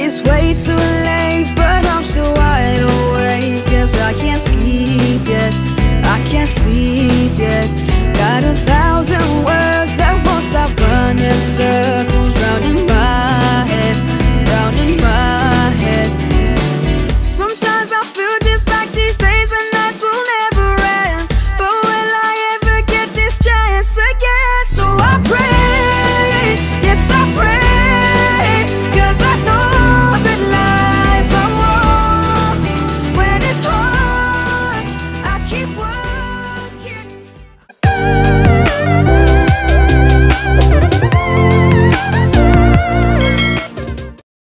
It's way too late, but I'm still wide awake. Cause I can't sleep yet, I can't sleep yet. Got a thousand words that won't stop running, sir. É só